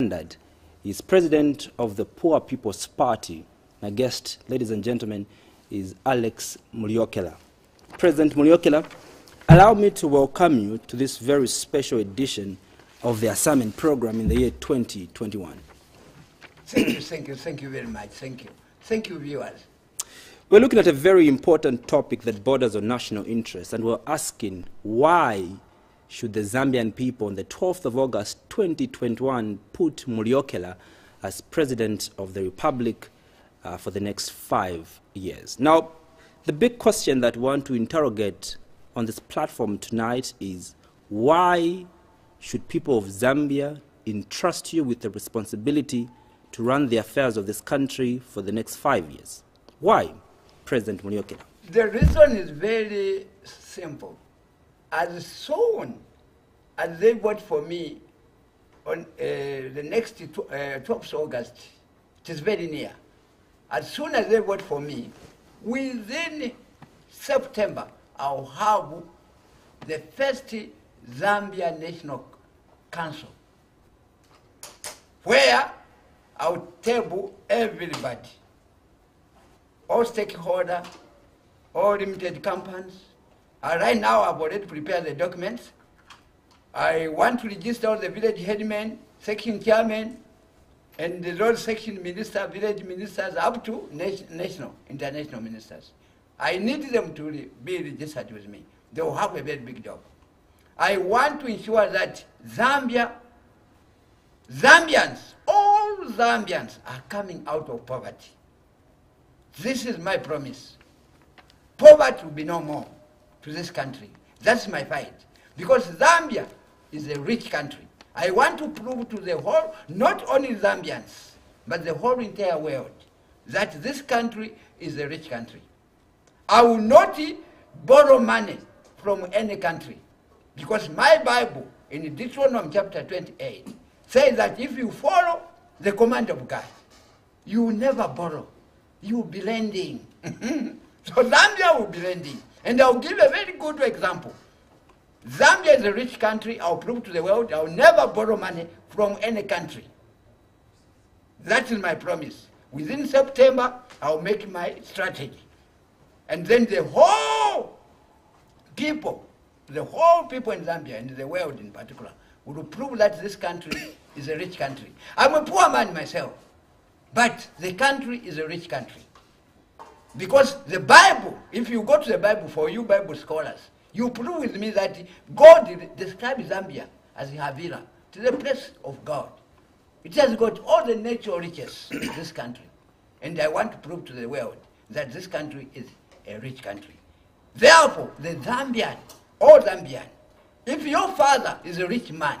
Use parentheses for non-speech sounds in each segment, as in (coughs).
Standard is president of the Poor People's Party. My guest, ladies and gentlemen, is Alex Mulyokela. President Mulyokela, allow me to welcome you to this very special edition of the assignment program in the year 2021. Thank you, thank you, thank you very much. Thank you. Thank you, viewers. We're looking at a very important topic that borders on national interest, and we're asking why should the Zambian people on the 12th of August 2021 put Mulyokela as president of the republic uh, for the next five years. Now, the big question that we want to interrogate on this platform tonight is why should people of Zambia entrust you with the responsibility to run the affairs of this country for the next five years? Why, President Mulyokela? The reason is very simple. As soon as they vote for me on uh, the next tw- uh, 12th August, it is very near. As soon as they vote for me, within September, I'll have the first Zambia National Council, where I'll table everybody, all stakeholders, all limited companies. Uh, right now, I've already prepared the documents. I want to register all the village headmen, section chairmen, and the road section minister, village ministers, up to nation, national, international ministers. I need them to be registered with me. They will have a very big job. I want to ensure that Zambia, Zambians, all Zambians are coming out of poverty. This is my promise. Poverty will be no more to this country. That's my fight. Because Zambia is a rich country. I want to prove to the whole, not only Zambians, but the whole entire world, that this country is a rich country. I will not borrow money from any country. Because my Bible, in Deuteronomy chapter 28, says that if you follow the command of God, you will never borrow. You will be lending. (laughs) so Zambia will be lending. And I'll give a very good example. Zambia is a rich country. I'll prove to the world I'll never borrow money from any country. That is my promise. Within September, I'll make my strategy. And then the whole people, the whole people in Zambia and the world in particular, will prove that this country is a rich country. I'm a poor man myself, but the country is a rich country. Because the Bible, if you go to the Bible for you Bible scholars, you prove with me that God describes Zambia as Havilah, to the place of God. It has got all the natural riches in (coughs) this country. And I want to prove to the world that this country is a rich country. Therefore, the Zambian, all Zambian, if your father is a rich man,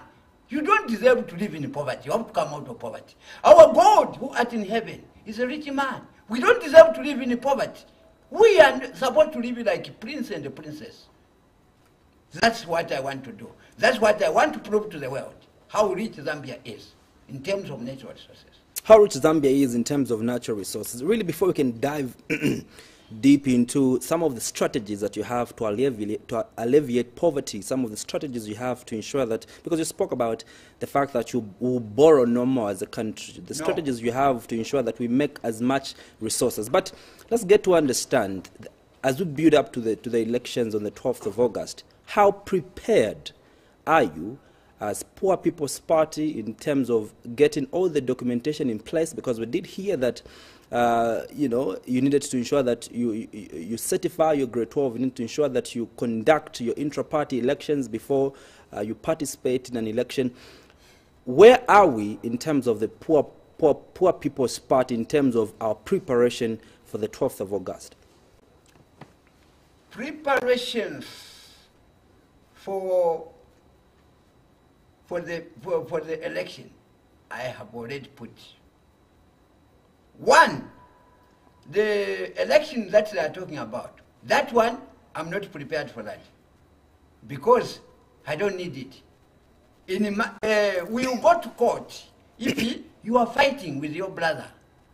you don't deserve to live in poverty. You have to come out of poverty. Our God, who art in heaven, is a rich man. We don't deserve to live in poverty. We are supposed to live like prince and princess. That's what I want to do. That's what I want to prove to the world, how rich Zambia is in terms of natural resources. How rich Zambia is in terms of natural resources. Really, before we can dive (clears throat) deep into some of the strategies that you have to alleviate, to alleviate poverty, some of the strategies you have to ensure that, because you spoke about the fact that you will borrow no more as a country, the No. strategies you have to ensure that we make as much resources. But let's get to understand, as we build up to the, to the elections on the 12th of August, how prepared are you as Poor People's Party in terms of getting all the documentation in place? Because we did hear that, uh, you know, you needed to ensure that you, you, you certify your grade 12, you need to ensure that you conduct your intra-party elections before uh, you participate in an election. Where are we in terms of the Poor, poor, poor People's Party in terms of our preparation for the 12th of August? Preparations for, for, the, for, for the election, I have already put. One, the election that they are talking about, that one, I'm not prepared for that because I don't need it. In my, uh, we will go to court if (coughs) you are fighting with your brother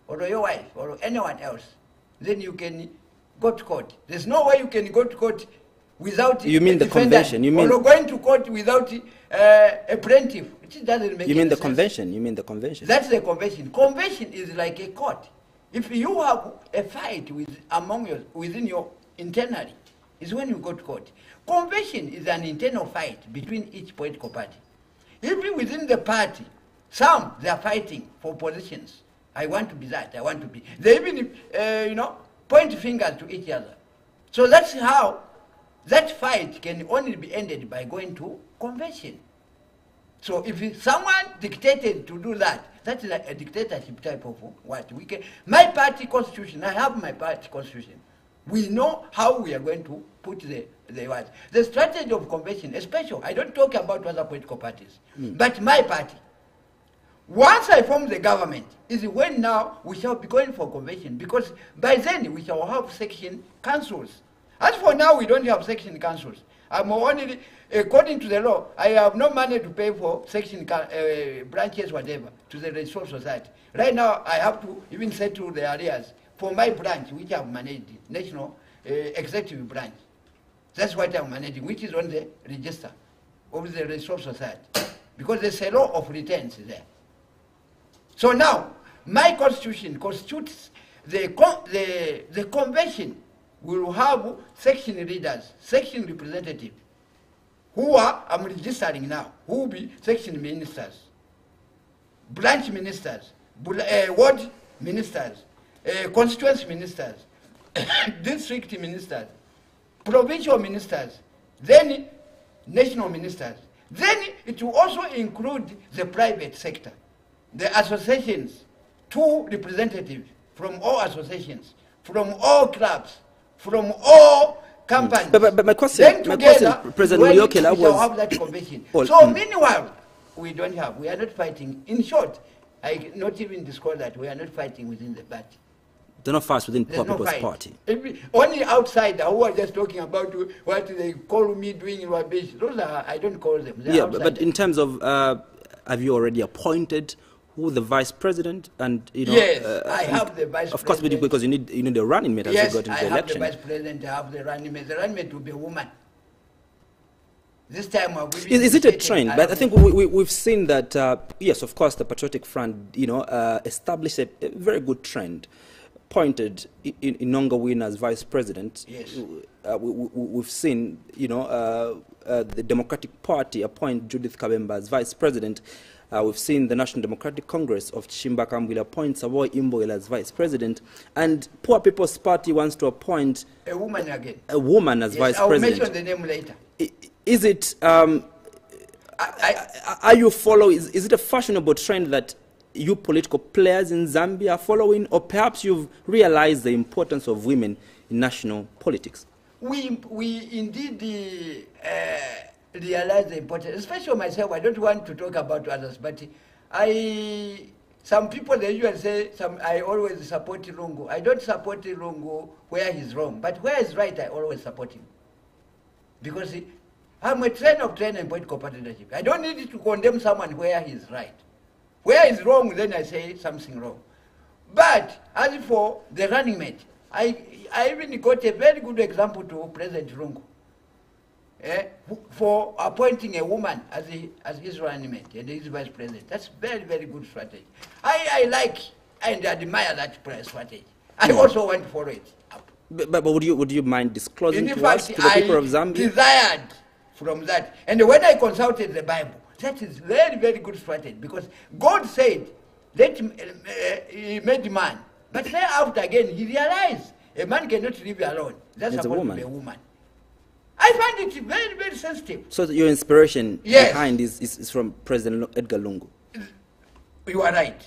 or your wife or anyone else. Then you can go to court. There's no way you can go to court without You mean the convention, you mean- or going to court without uh, a plaintiff. It doesn't make You mean the sense. convention? You mean the convention? That's the convention. Convention is like a court. If you have a fight with among your within your internally, is when you go to court. Convention is an internal fight between each political party. Even within the party, some they are fighting for positions. I want to be that. I want to be. They even uh, you know point fingers to each other. So that's how that fight can only be ended by going to convention. So if someone dictated to do that, that's like a dictatorship type of what we can. My party constitution, I have my party constitution. We know how we are going to put the the what the strategy of convention, especially. I don't talk about other political parties, hmm. but my party. Once I form the government, is when now we shall be going for convention because by then we shall have section councils. As for now, we don't have section councils. I'm only, according to the law, I have no money to pay for section uh, branches, whatever, to the resource society. Right now, I have to even settle the areas for my branch, which I've managed, national uh, executive branch. That's what I'm managing, which is on the register of the resource society, because there's a law of returns there. So now, my constitution constitutes the, the, the convention will have section leaders, section representatives, who are, I'm registering now, who will be section ministers, branch ministers, uh, ward ministers, uh, constituency ministers, (coughs) district ministers, provincial ministers, then national ministers. Then it will also include the private sector, the associations, two representatives from all associations, from all clubs, from all companies. But- but- but my question- Then my question, together, President when Mulyokela, we was- have that convention. So mm. meanwhile, we don't have, we are not fighting. In short, I not even disclose that we are not fighting within the party. They're not fast within There's no People's. Party. Every- only outside who are just talking about what they call me doing rubbish. Those are I don't call them. They're Yeah, but, but in terms of, uh, have you already appointed who the vice president and you know? Yes, uh, I have the vice Of course, president. because you need you need a running mate as yes, you got I into the have the vice president. I have the running mate. The running mate will be a woman. This time uh, Is, is it a trend? I But I think we, we, we've seen that, uh, yes, of course, the Patriotic Front, you know, uh, established a, a very good trend, pointed in I- Inonge Wina as vice president. Yes. Uh, we, we've seen, you know, uh, uh, the Democratic Party appoint Judith Kabemba as vice president. Uh, we've seen the National Democratic Congress of Chimba Kambwili appoint Savoy Imboil as vice president. And Poor People's Party wants to appoint a woman again. a woman as Yes, vice I'll president. mention the name later. Is it um, I, I, are you follow is, is it a fashionable trend that you political players in Zambia are following or perhaps you've realized the importance of women in national politics we we indeed uh, realize the importance, especially myself. I don't want to talk about others, but I some people they usually say some I always support Lungu. I don't support Lungu where he's wrong, but where he's right, I always support him because he, I'm a trainer of trainer in political party leadership. I don't need to condemn someone where he's right. Where he's wrong, then I say something wrong. But as for the running mate, I, I even got a very good example to President Lungu eh, for appointing a woman as, he, as his running and his vice president. That's very, very good strategy. I, I like and admire that strategy. I also want to follow it up. but, but would you would you mind disclosing In to fact, us to the I people of Zambia desired from that. And when I consulted the Bible, that is very, very good strategy because God said, let him, uh, he made man. But then after again, he realized a man cannot live alone. That's supposed woman. to be a woman. I find it very, very sensitive. so your inspiration Yes. behind is, is, is from President Edgar Lungu You are right.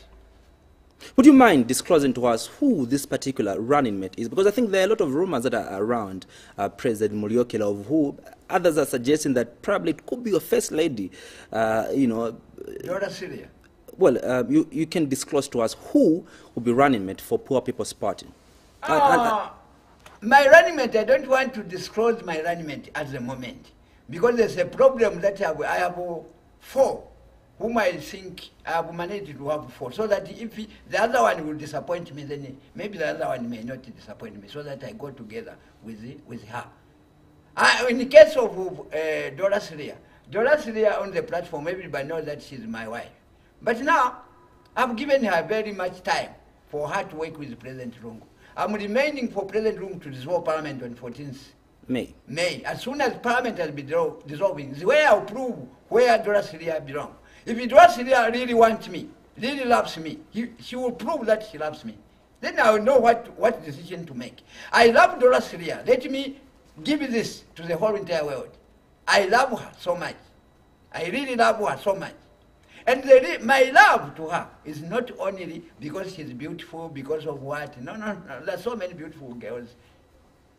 would you mind disclosing to us who this particular running mate is because I think there are a lot of rumors that are around uh, President Mulyokela of who others are suggesting that probably it could be your first lady uh, you know Dora Siliya. Well, uh, you, you can disclose to us who will be running mate for Poor People's Party. Ah, my mate, I don't want to disclose my mate at the moment because there's a problem that I have, I have four whom I think I have managed to have four. So that if he- the other one will disappoint me, then maybe the other one may not disappoint me. So that I go together with, with her. In the case of uh, Dora Siliya, Dora Siliya on the platform, everybody knows that she's my wife. But now, I've given her very much time for her to work with President Lungu. I'm remaining for President Lungu to dissolve Parliament on 14th May. May. As soon as Parliament has been dissolved, dissolving, is where I'll prove where Dora Siliya belongs. If Dora Siliya really wants me, really loves me, he, she will prove that she loves me. Then I will know what, what decision to make. I love Dora Siliya. Let me give this to the whole entire world. I love her so much. I really love her so much. And the, my love to her is not only because she's beautiful, because of what. No, no, no. There's so many beautiful girls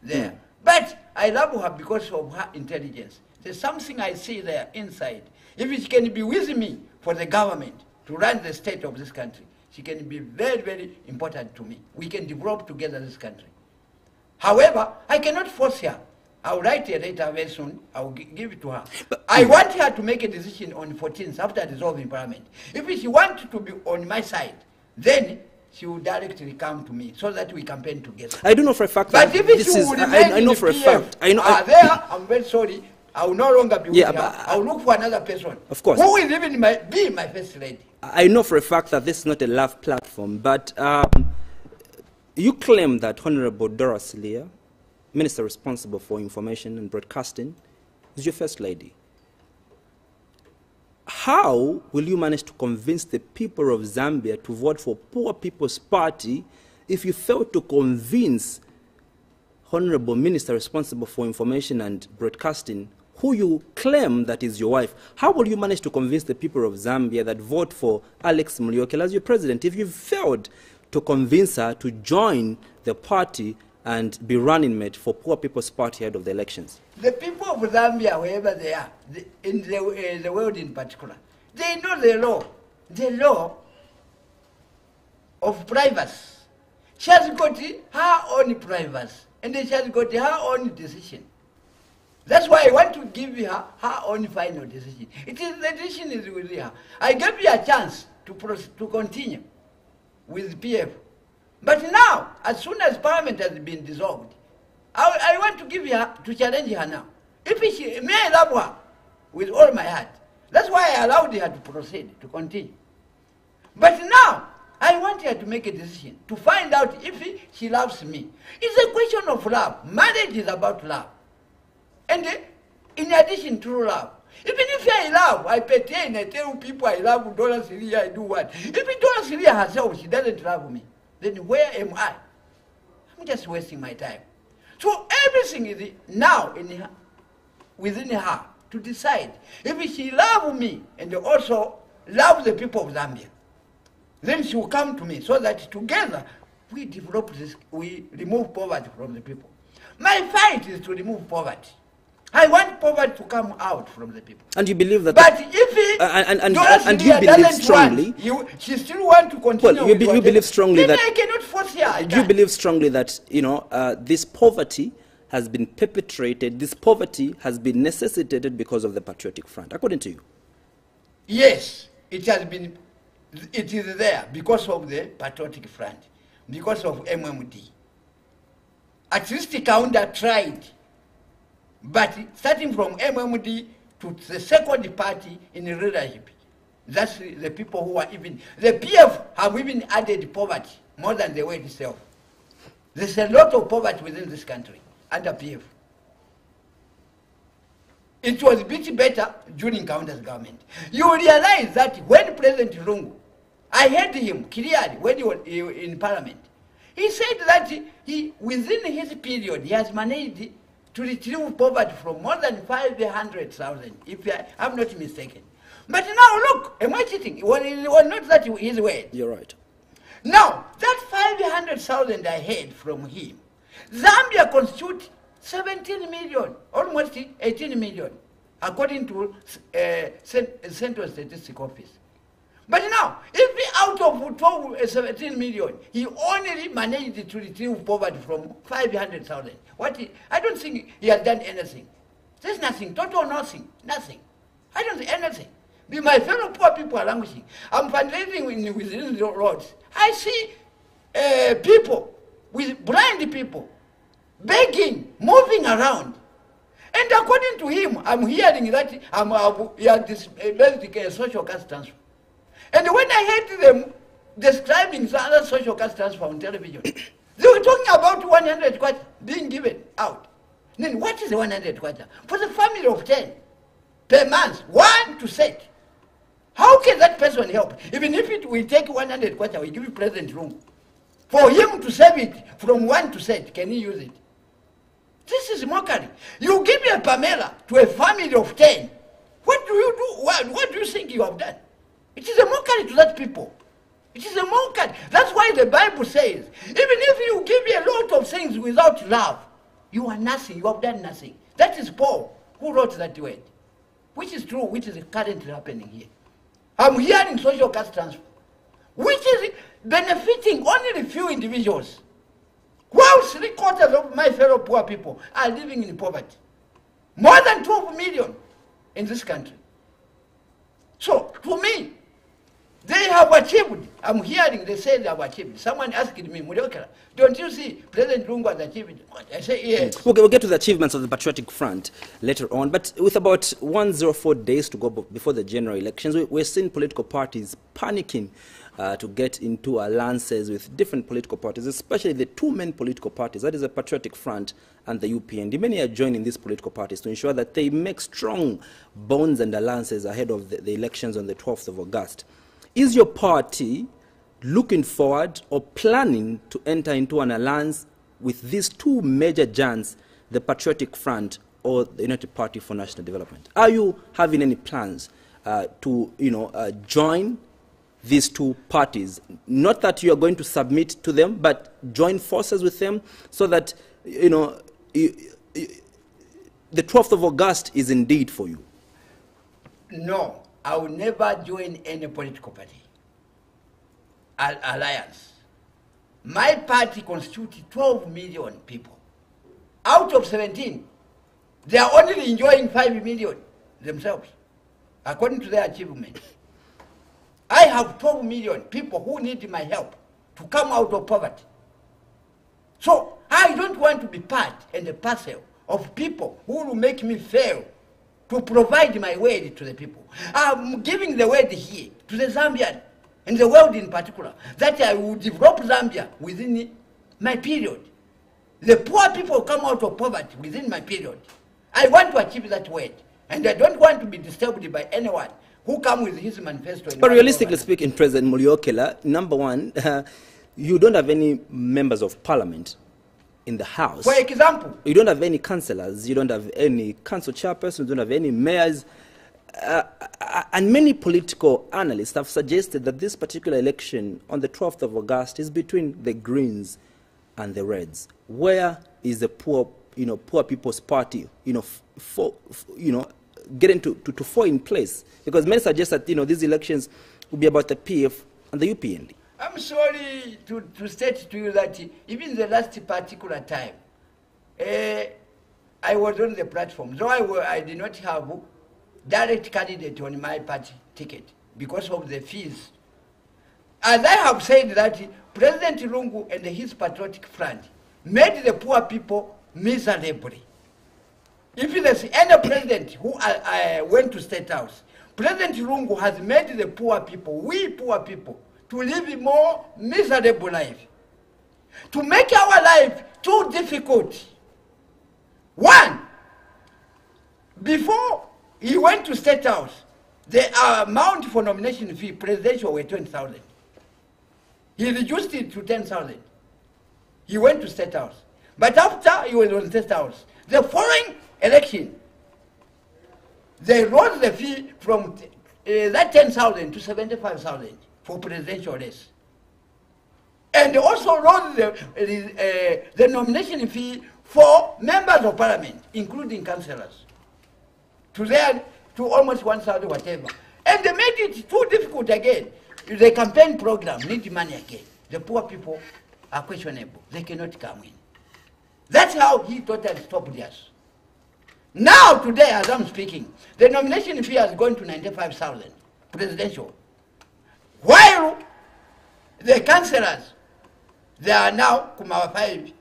there. But I love her because of her intelligence. There's something I see there inside. If she can be with me for the government to run the state of this country, she can be very, very important to me. We can develop together this country. However, I cannot force her. I'll write a letter very soon. I'll give it to her. I want her to make a decision on 14th after dissolving parliament. If she wants to be on my side, then she will directly come to me so that we campaign together. I do know for a fact But that this is. will I, I know for a PF, fact. I know. are I, there, I'm very sorry. I will no longer be with Yeah, her. I will look for another person. Of course. Who will even my, be my first lady. I know for a fact that this is not a love platform, but um, you claim that Honorable Dora Siliya, Minister responsible for information and broadcasting, is your first lady. How will you manage to convince the people of Zambia to vote for Poor People's Party if you fail to convince Honorable Minister responsible for information and broadcasting, who you claim that is your wife, how will you manage to convince the people of Zambia that vote for Alex Mulyokel as your president if you failed to convince her to join the party and be running mate for Poor People's Party ahead of the elections? The people of Zambia, wherever they are, in the, uh, the world in particular, they know the law. The law of privacy. She has got her own privacy, and she has got her own decision. That's why I want to give her her own final decision. It is the decision is with her. I gave her a chance to to continue with PF, but now, as soon as Parliament has been dissolved, I, I want to give her to challenge her now. If she may I love her with all my heart. That's why I allowed her to proceed to continue. But now, I want her to make a decision to find out if she loves me. It's a question of love. Marriage is about love. And in addition to love, even if I love, I pretend, I tell people I love Dora Siliya, I do what? If Dora Siliya herself, she doesn't love me, then where am I? I'm just wasting my time. So everything is now in her, within her to decide if she love me and also love the people of Zambia. Then she will come to me so that together we develop this, we remove poverty from the people. My fight is to remove poverty. I want poverty to come out from the people. And you believe that. But if he, Uh, and- and- and- and you believe strongly- want, you, she still want to continue. Well, you be- you believe strongly that- I cannot force her. You believe strongly that you know uh, this poverty has been perpetrated? This poverty has been necessitated because of the Patriotic Front, according to you. Yes, it has been, it is there because of the Patriotic Front, because of MMD. At least Kaunda tried, but starting from MMD to the second party in leadership, that's the people who are even, the PF have even added poverty more than the word itself. There's a lot of poverty within this country under PF. It was a bit better during Kaunda's government. You realize that when President Lungu, I heard him clearly when he was in parliament, he said that he, within his period, he has managed to retrieve poverty from more than 500,000, if I, I'm not mistaken. But now look, am I cheating? It was not that his word. You're right. Now, that 500,000 I heard from him, Zambia constitutes 17 million, almost 18 million, according to uh, Central Statistics Office. But now, if out of 12, uh, 17 million, he only managed to retrieve poverty from 500,000. What he, I don't think he has done anything. There's nothing, total nothing, nothing. I don't think anything. My fellow poor people are languishing. I'm fundraising in, within the roads. I see uh, people with blind people begging, moving around. And according to him, I'm hearing that I'm, he has this basically a social caste transfer. And when I heard them describing the other social transfer on television, (coughs) they were talking about 100 kwacha being given out. Then what is the 100 kwacha? For the family of 10 per month, one to set. How can that person help? Even if it will take 100 kwacha, we give President room. For him to save it from one to set, can he use it? This is mockery. You give a Pamela to a family of 10. What do you do? What, what do you think you have done? It is a mockery to that people. It is a mockery. That's why the Bible says, even if you give me a lot of things without love, you are nothing. You have done nothing. That is Paul who wrote that word, which is true, which is currently happening here. I'm hearing social caste transfer, which is benefiting only few individuals. While three quarters of my fellow poor people are living in poverty. More than 12 million in this country. So, to me, they have achieved. I'm hearing they say they have achieved. Someone asked me, Murekera, don't you see President Lungu has achieved? I say, yes. Okay, we'll get to the achievements of the Patriotic Front later on, but with about 104 days to go before the general elections, we, we're seeing political parties panicking uh, to get into alliances with different political parties, especially the two main political parties, that is the Patriotic Front and the UPND. Many are joining these political parties to ensure that they make strong bonds and alliances ahead of the, the elections on the 12th of August. Is your party looking forward or planning to enter into an alliance with these two major giants, the Patriotic Front or the United Party for National Development? Are you having any plans uh, to, you know, uh, join these two parties? Not that you are going to submit to them, but join forces with them so that, you know, you, you, the 12th of August is indeed for you. No, I will never join any political party al- alliance. My party constitutes 12 million people. Out of 17, they are only enjoying 5 million themselves, according to their achievements. I have 12 million people who need my help to come out of poverty. So I don't want to be part and a parcel of people who will make me fail to provide my word to the people. I'm giving the word here to the Zambian and the world in particular that I will develop Zambia within my period. The poor people come out of poverty within my period. I want to achieve that word. And I don't want to be disturbed by anyone who come with his manifesto. But realistically speaking, President Mulyokela, number one, uh, (laughs) you don't have any members of parliament in the House. For example, You don't have any councillors, you don't have any council chairpersons, you don't have any mayors. Uh, uh, and many political analysts have suggested that this particular election on the 12th of August is between the Greens and the Reds. Where is the poor, you know, poor people's party, you know, f- for, f- you know, getting to, to, to fall in place? Because many suggest that, you know, these elections will be about the PF and the UPND. I'm sorry to, to state to you that even the last particular time, eh, I was on the platform. Though I, wa- I did not have direct candidate on my party ticket because of the fees. As I have said that President Lungu and his patriotic front made the poor people miserable. If there's any president who uh, uh, went to State House, President Lungu has made the poor people, we poor people, to live a more miserable life. To make our life too difficult. One, before he went to State House, the uh, amount for nomination fee, presidential, were 20,000. He reduced it to 10,000. He went to State House. But after he was on State House, the following election, they rose the fee from uh, that 10,000 to 75,000 for presidential race. And also rose the, uh, the nomination fee for members of parliament, including councillors, to to almost 1,000 whatever. And they made it too difficult again. The campaign program need money again. The poor people are questionable. They cannot come in. That's how he totally stopped us. Now, today, as I'm speaking, the nomination fee has gone to 95,000 presidential. While the councillors, they are now Kumawa 5.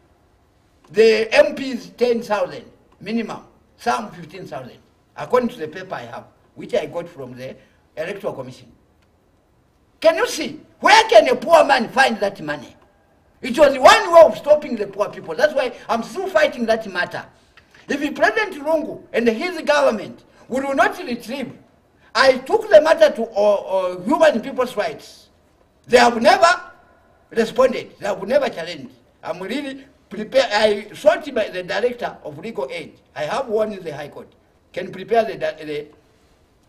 The MPs 10,000 minimum. some 15,000, according to the paper I have, which I got from the Electoral Commission. Can you see? Where can a poor man find that money? It was one way of stopping the poor people. That's why I'm still fighting that matter. If President Lungu and his government will not retrieve, I took the matter to uh, uh, human people's rights. They have never responded. They have never challenged. I'm really prepared. I sought by the director of legal aid. I have one in the High Court. Can prepare the, the,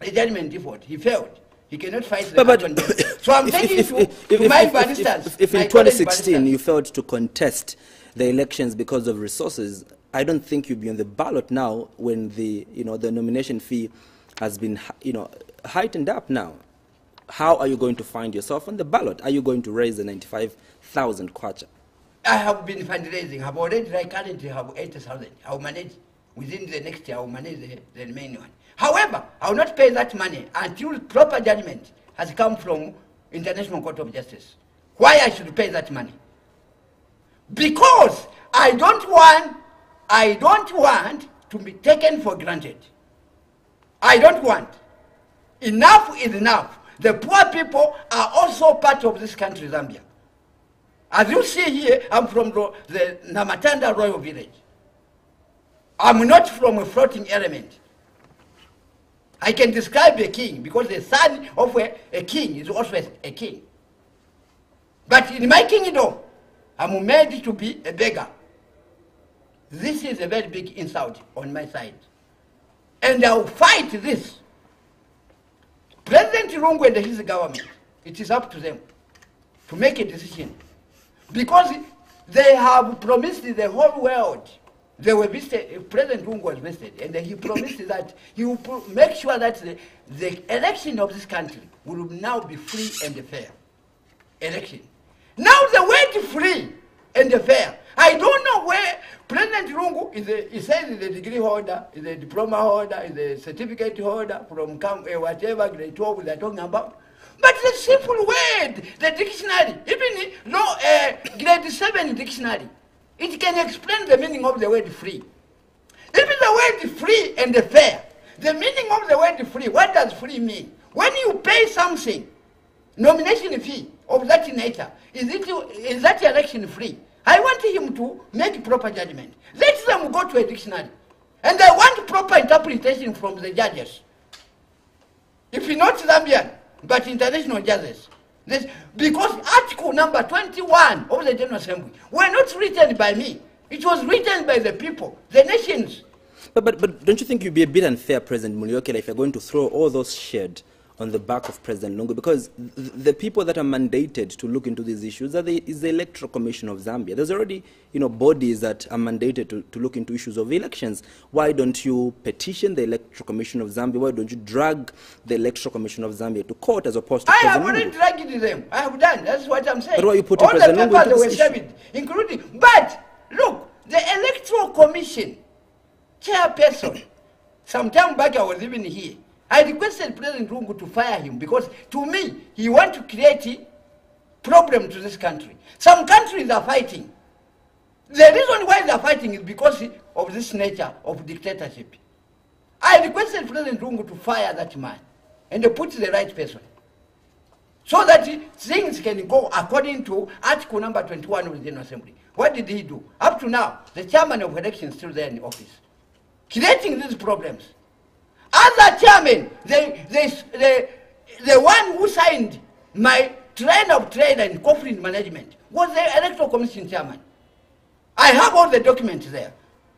the judgment default. He failed. He cannot fight the But, but. (coughs) So I'm if- taking if, to, if, to if, my if, if, if, if in 2016 baristas. you failed to contest the elections because of resources, I don't think you'd be on the ballot now when the you know the nomination fee has been you know heightened up now. How are you going to find yourself on the ballot? Are you going to raise the 95,000 kwacha? I have been fundraising. I've already, I currently have 80,000. I will manage, within the next year, I will manage the, the remaining one. However, I will not pay that money until proper judgment has come from International Court of Justice. Why I should pay that money? Because I don't want, I don't want to be taken for granted. I don't want. Enough is enough. The poor people are also part of this country, Zambia. As you see here, I'm from the, Namatanda Royal Village. I'm not from a floating element. I can describe a king because the son of a, a king is also a, a king. But in my kingdom, I'm made to be a beggar. This is a very big insult on my side. And I'll fight this. President Lungu and his government, it is up to them to make a decision. Because they have promised the whole world. They were visited, President Lungu was visited, and he (laughs) promised that he will make sure that the, the election of this country will now be free and fair. Election. Now the word free and the fair. I don't know where President Lungu is a, he says he's a degree holder, is a diploma holder, is a certificate holder from uh, whatever grade 12 they're talking about. But the simple word, the dictionary, even no uh, grade 7 dictionary, it can explain the meaning of the word free. Even the word free and fair, the meaning of the word free, what does free mean? When you pay something, nomination fee of that nature, is, it, is that election free? I want him to make proper judgment. Let them go to a dictionary. And I want proper interpretation from the judges. If not Zambian, but international judges. This, because Article number 21 of the General Assembly were not written by me. It was written by the people, the nations. But, but, but don't you think you'd be a bit unfair, President Mulyokela, if you're going to throw all those shade on the back of President Lungu? Because th- the people that are mandated to look into these issues are the, is the Electoral Commission of Zambia. There's already you know, bodies that are mandated to, to look into issues of elections. Why don't you petition the Electoral Commission of Zambia? Why don't you drag the Electoral Commission of Zambia to court as opposed to I have President already Lungu? dragged them. I have done. That's what I'm saying. But why you putting All President Lungu papers were this issue? served, including. But look, the Electoral Commission chairperson. Some time back, I was even here. I requested President Lungu to fire him because, to me, he want to create a problem to this country. Some countries are fighting. The reason why they are fighting is because of this nature of dictatorship. I requested President Lungu to fire that man and put the right person so that things can go according to Article number 21 of the General Assembly. What did he do? Up to now, the chairman of elections still there in office, creating these problems. Other chairman, the, the, the, the one who signed my train of trade and conflict management was the electoral commission chairman. I have all the documents there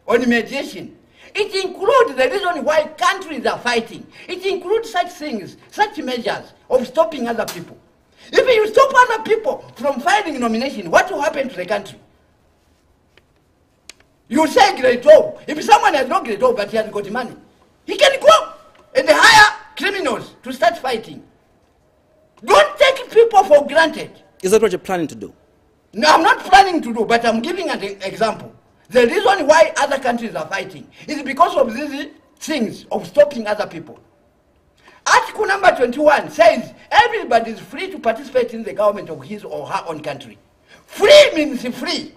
on mediation. It includes the reason why countries are fighting. It includes such things, such measures of stopping other people. If you stop other people from filing nomination, what will happen to the country? You say grade 12. If someone has no grade 12 but he has got money, he can go and hire criminals to start fighting. Don't take people for granted. Is that what you're planning to do? No, I'm not planning to do, but I'm giving an example. The reason why other countries are fighting is because of these things of stopping other people. Article number 21 says everybody is free to participate in the government of his or her own country. Free means free.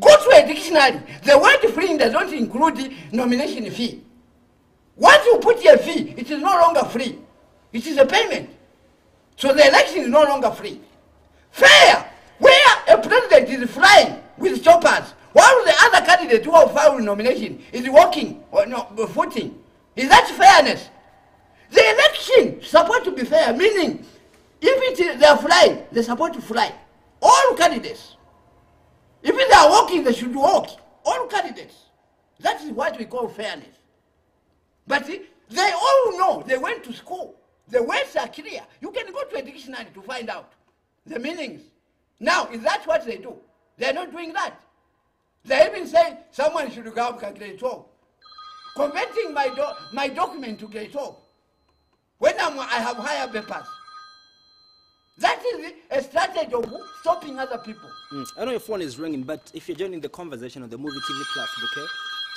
Go to a dictionary. The word free does not include the nomination fee. Once you put a fee, it is no longer free. It is a payment. So the election is no longer free. Fair, where a president is flying with choppers, while the other candidate who have filed nomination is walking or no, footing. Is that fairness? The election supposed to be fair, meaning if they are flying, they're supposed to fly. All candidates. If they are walking, they should walk. All candidates. That is what we call fairness. But they all know they went to school. The words are clear. You can go to a dictionary to find out the meanings. Now, is that what they do? They're not doing that. They even say someone should go up to grade 12. Converting my, do- my document to grade 12. When I'm, I have higher papers. That is a strategy of stopping other people. Mm. I know your phone is ringing, but if you're joining the conversation on the Muvi TV platform, okay?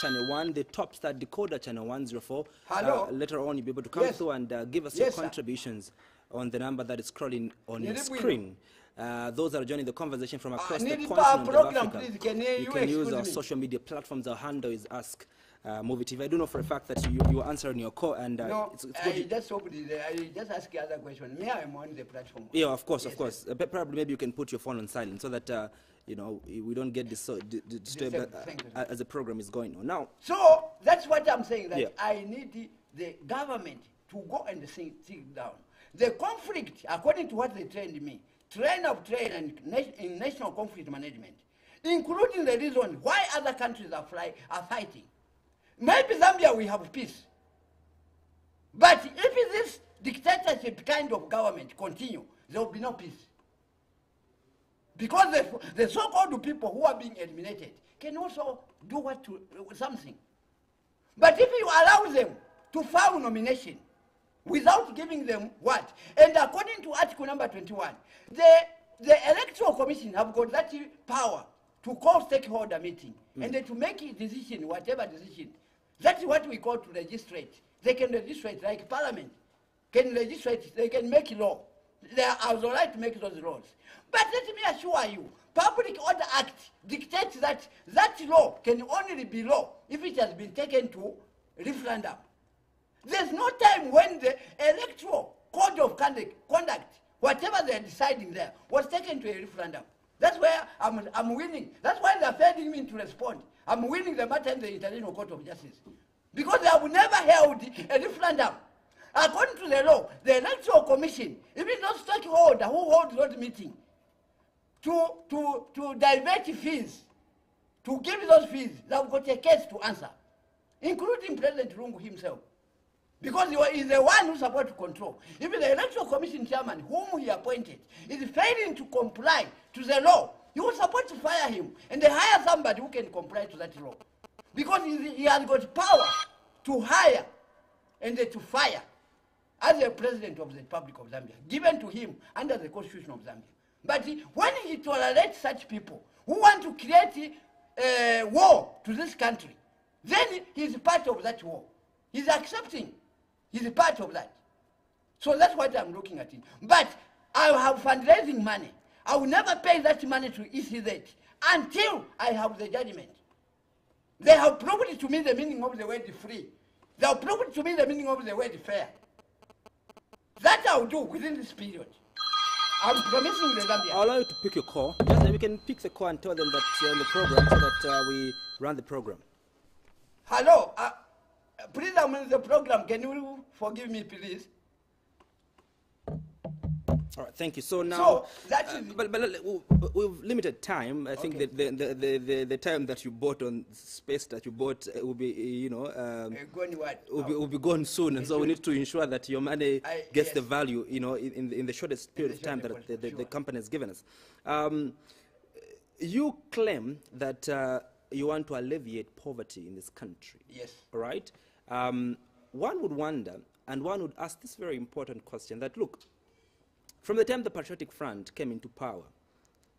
Channel 1, the top star decoder, channel 104. Hello? Uh, later on, you'll be able to come Yes. through and uh, give us Yes, your sir. contributions on the number that is scrolling on your screen. Uh, those that are joining the conversation from across the continent of Africa, please, can you you can use our me? social media platforms. Our handle is Ask uh, Muvi TV. I do know for a fact that you, you are answering your call, and uh, no, it's, it's I you- just hope the, I just ask the other question. Me, I'm on the platform. Yeah, of course, Yes, of course. Uh, probably maybe you can put your phone on silent so that uh, you know we don't get dis- di- di- disturbed uh, as the program is going on. Now, So that's what I'm saying. That Yeah. I need the, the government to go and sit, sit down. The conflict, according to what they trained me, train of trade and in national conflict management, including the reason why other countries are, fly, are fighting. Maybe Zambia we have peace, but if this dictatorship kind of government continue, there will be no peace. Because the, the so-called people who are being eliminated can also do what to, something. But if you allow them to file nomination without giving them what? And according to Article number 21, the, the Electoral Commission have got that power to call stakeholder meeting mm. and then to make a decision, whatever decision. That's what we call to legislate. They can legislate like Parliament can legislate, they can make law. They are the right to make those laws. But let me assure you, Public Order Act dictates that that law can only be law if it has been taken to referendum. There's no time when the electoral code of conduct, whatever they're deciding there, was taken to a referendum. That's where I'm, I'm winning. That's why they're failing me to respond. I'm winning the matter in the International Court of Justice. Because they have never held a referendum. According to the law, the Electoral Commission, even those stakeholder who hold those meeting, to, to, to divert fees, to give those fees, they've got a case to answer, including President Lungu himself. Because he he's the one who's supposed to control. Even the Electoral Commission chairman, whom he appointed, is failing to comply to the law. You were supposed to fire him, and they hire somebody who can comply to that law. Because he, he has got power to hire and to fire as the president of the Republic of Zambia, given to him under the constitution of Zambia. But when he tolerates such people who want to create uh, war to this country, then he's part of that war. He's accepting. He's part of that. So that's what I'm looking at him. But I have fundraising money. I will never pay that money to ECZ until I have the judgment. They have proved to me the meaning of the word free. They have proved to me the meaning of the word fair. That I'll do within this period. I'm promising the Zambia. I'll allow you to pick your call. Just that we can pick the call and tell them that you're in the program so that uh, we run the program. Hello, uh, please, I'm in the program. Can you forgive me, please? All right, thank you. So now, So, uh, but, but we- we've limited time. I think Okay. that the, the, the, the, time that you bought on space that you bought uh, will be, uh, you know, um, Uh, going what? will, be, will be gone soon, and so we need to ensure that your money I- gets the value, you know, in, in, the, in the shortest period of time that the, the, the company has given us. Um, you claim that uh, you want to alleviate poverty in this country. Yes. Right? Um, one would wonder, and one would ask this very important question: that look, from the time the Patriotic Front came into power,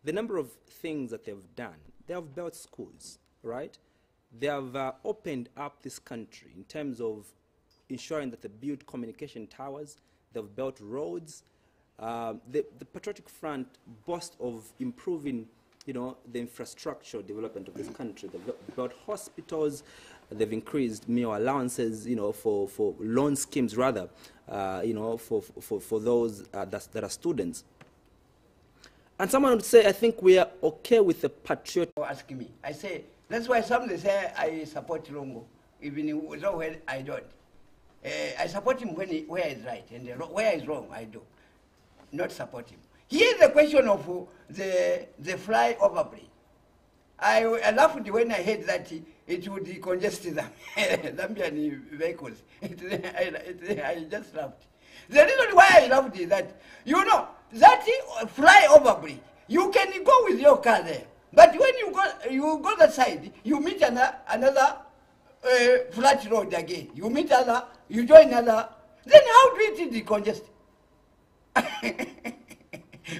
the number of things that they've done, they have built schools, right? They have uh, opened up this country in terms of ensuring that they built communication towers, they've built roads. Uh, the, the Patriotic Front boasts of improving, you know, the infrastructure development of this country. They've built hospitals, they've increased meal allowances, you know, for, for loan schemes rather, uh, you know, for, for, for those uh, that, that are students. And someone would say, I think we are okay with the patriotic. ask me. I say, that's why some they say I support Lungu, even though I don't. Uh, I support him when he, where he's right, and where he's wrong, I do. Not support him. Here's the question of the, the flyover bridge. I, laughed when I heard that it would congest the (laughs) Zambian vehicles. (laughs) It, I, it, I just laughed. The reason why I laughed is that, you know, that flyover bridge, you can go with your car there. But when you go, you go that side, you meet another, another uh, flat road again. You meet another, you join another. Then how do it decongest? (laughs)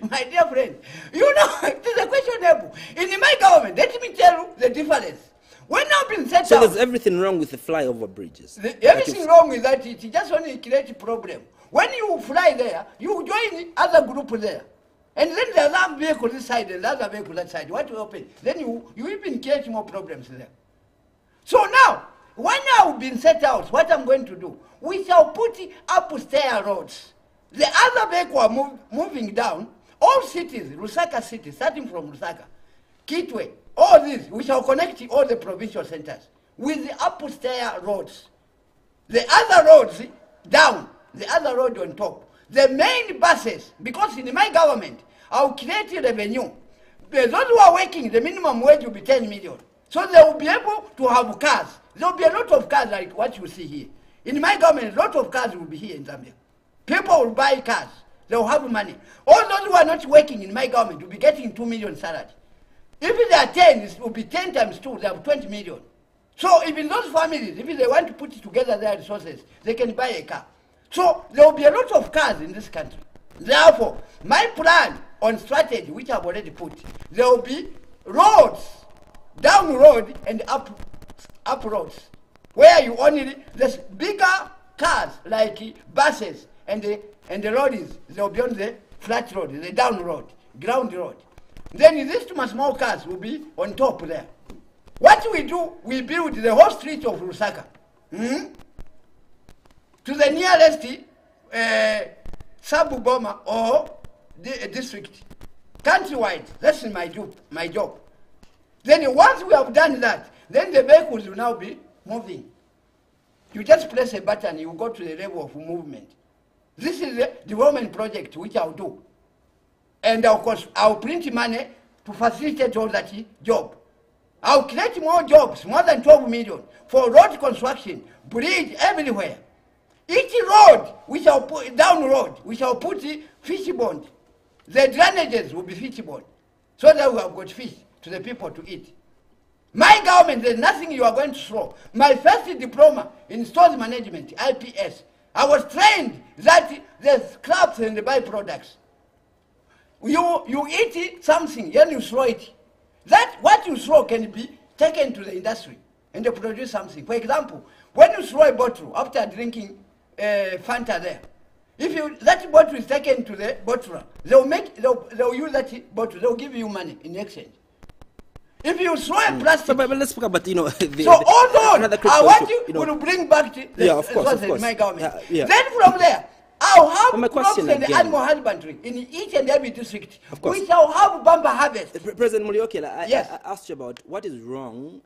(laughs) my dear friend, you know, (laughs) it is a questionable. In my government, let me tell you the difference. When I've been set So out, there's everything wrong with the flyover bridges. the, everything wrong with that, it just only create problem. When you fly there, you join the other group there. And then the other vehicle this side and the other vehicle that side. What will happen? Then you, you even create more problems there. So now, when I've been set out, what I'm going to do, we shall put up stair roads. The other vehicle are move, moving down. All cities, Lusaka city, starting from Lusaka, Kitwe, all these, we shall connect all the provincial centers with the up stair roads. The other roads down, the other road on top. The main buses, because in my government, I'll create revenue. Those who are working, the minimum wage will be 10 million. So they will be able to have cars. There will be a lot of cars like what you see here. In my government, a lot of cars will be here in Zambia. People will buy cars. They will have money. All those who are not working in my government will be getting 2 million salary. If they are 10, it will be 10 times 2, they have 20 million. So even those families, if they want to put together their resources, they can buy a car. So there will be a lot of cars in this country. Therefore, my plan on strategy, which I've already put, there will be roads, down road and up, up roads, where you only, there's bigger cars like buses and the, and the lorries, they'll be on the flat road, the down road, ground road. Then these two small cars will be on top there. What we do, we build the whole street of Lusaka hmm, to the nearest uh, or the, district, countrywide. That's my job, my job. Then once we have done that, then the vehicles will now be moving. You just press a button, you go to the level of movement. This is the development project which I'll do. And of course, I'll print money to facilitate all that job. I'll create more jobs, more than 12 million, for road construction, bridge everywhere. Each road, we shall put, down road, we shall put fish bond. The drainages will be fish bond, so that we have got fish to the people to eat. My government, there's nothing you are going to throw. My first diploma in stores management, IPS, I was trained that the scraps and the byproducts. You, you eat something, then you throw it. That what you throw can be taken to the industry and they produce something. For example, when you throw a bottle after drinking uh, Fanta there, if you, that bottle is taken to the bottler, they'll make, they'll, they'll use that bottle, they'll give you money in exchange. If you throw a plastic, So, but, let's talk about, you know, (laughs) the, so the- another are what issue, you, you know, will bring back to the Yeah, of course, of course. my government. Yeah, yeah. Then from there, I'll have But my crops and animal husbandry in each and every district. Of course. We shall have bumper harvest. President Mulioke, I, Yes. I, I asked you about what is wrong.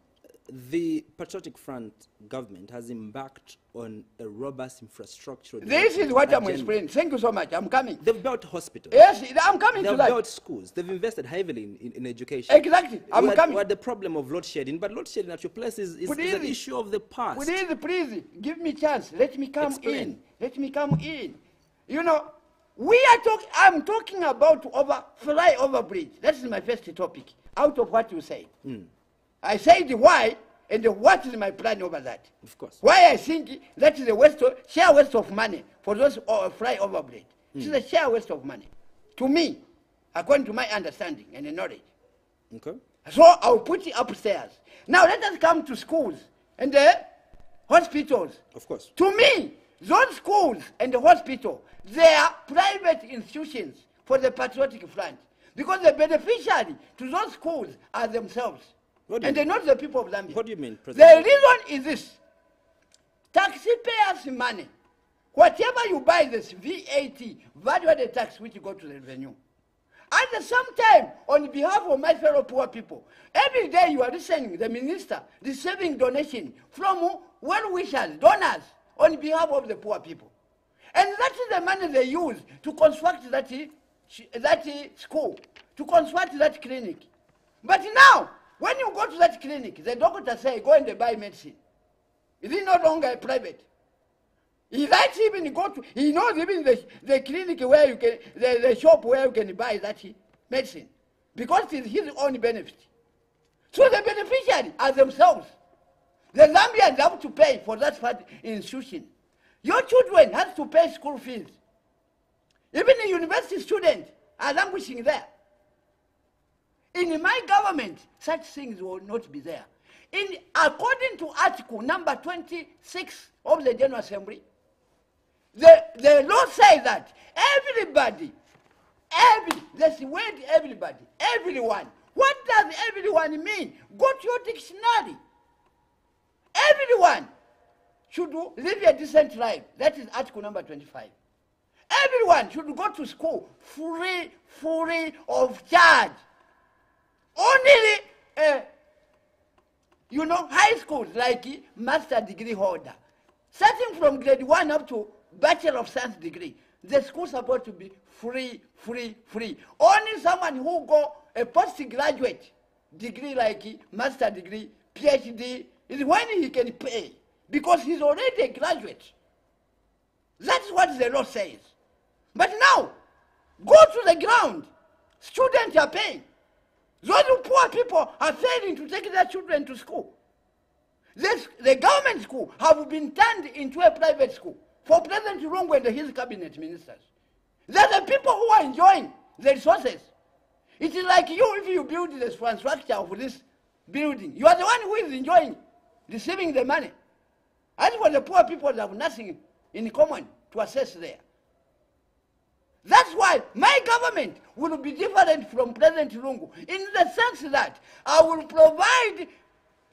The Patriotic Front government has embarked on a robust infrastructure. This is what I'm explaining. Thank you so much. I'm coming. They've built hospitals. Yes, I'm coming to They've that. built schools. They've invested heavily in, in, in education. Exactly. I'm we had, coming. we had the problem of load shedding, but load shedding at your place is, is, is an issue of the past. Please, please, give me chance. Let me come Explain. in. Let me come in. You know, we are talking, I'm talking about over, flyover bridge. That is my first topic, out of what you say. Hmm. I said why and what is my plan over that. Of course. Why I think that is a waste of, share waste of money for those uh, flyover bridge. It's a share waste of money. To me, according to my understanding and knowledge. Okay. So I'll put it upstairs. Now let us come to schools and the hospitals. Of course. To me, those schools and the hospital, they are private institutions for the patriotic front. Because the beneficiary to those schools are themselves. And they're not the people of Zambia. What do you mean, President? The reason is this taxpayers' money, whatever you buy, this VAT, value added tax, which go to the revenue. At the same time, on behalf of my fellow poor people, every day you are listening, the minister receiving donation from well wishers, donors, on behalf of the poor people. And that is the money they use to construct that, that school, to construct that clinic. But now, when you go to that clinic, the doctor say, go and buy medicine. It is no longer private. He likes even go to, he knows even the, the clinic where you can, the, the shop where you can buy that medicine. Because it is his own benefit. So the beneficiary are themselves. The Zambians have to pay for that institution. Your children have to pay school fees. Even the university students are languishing there. In my government, such things will not be there. In, according to Article number 26 of the General Assembly, the, the law says that everybody, every, the word everybody, everyone. What does everyone mean? Go to your dictionary. Everyone should live a decent life. That is Article number 25. Everyone should go to school free, free of charge. Only, uh, you know, high schools like master degree holder, starting from grade one up to bachelor of science degree, the school supposed to be free, free, free. Only someone who go a postgraduate degree like master degree, PhD, is when he can pay because he's already a graduate. That's what the law says. But now, go to the ground. Students are paying. Those poor people are failing to take their children to school. This, the government school have been turned into a private school for President Lungu and his cabinet ministers. They're the people who are enjoying the resources. It is like you if you build the infrastructure of this building. You are the one who is enjoying receiving the money. As for the poor people they have nothing in common to assess there. That's why my government will be different from President Lungu in the sense that I will provide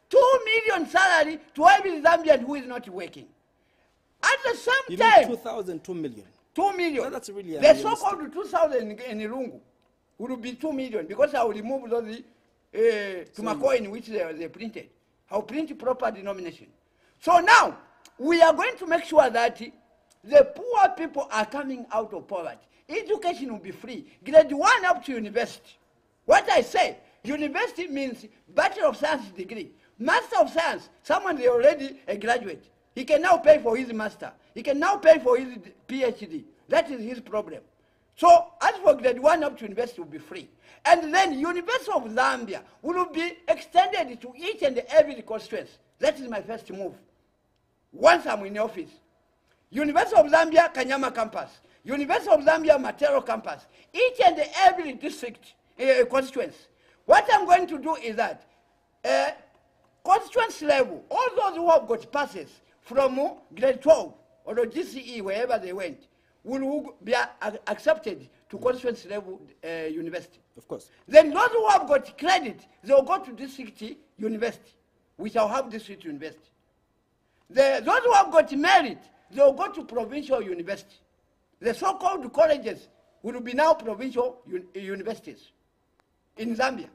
two million salary to every Zambian who is not working. At the same You time, mean 2,000, 2 million? Two million. Well, that's really the so-called 2,000 in Irungu will be 2 million because I will remove those uh, Tumacoin which they, they printed. I will print proper denomination. So now, we are going to make sure that the poor people are coming out of poverty. Education will be free. Grade 1 up to university. What I say, university means Bachelor of Science degree. Master of Science, someone is already a graduate. He can now pay for his master. He can now pay for his PhD. That is his problem. So as for grade one up to university will be free. And then University of Zambia will be extended to each and every constituency. That is my first move. Once I'm in the office. University of Zambia, Kanyama campus. University of Zambia, Matero campus. Each and every district uh, constituency. What I'm going to do is that uh, constituency level, all those who have got passes from uh, grade 12 or the GCE, wherever they went, will be accepted to constituency level uh, university. Of course. Then those who have got credit, they'll go to district university. We shall have district university. The, those who have got merit, they'll go to provincial university. The so-called colleges will be now provincial un- universities in Zambia.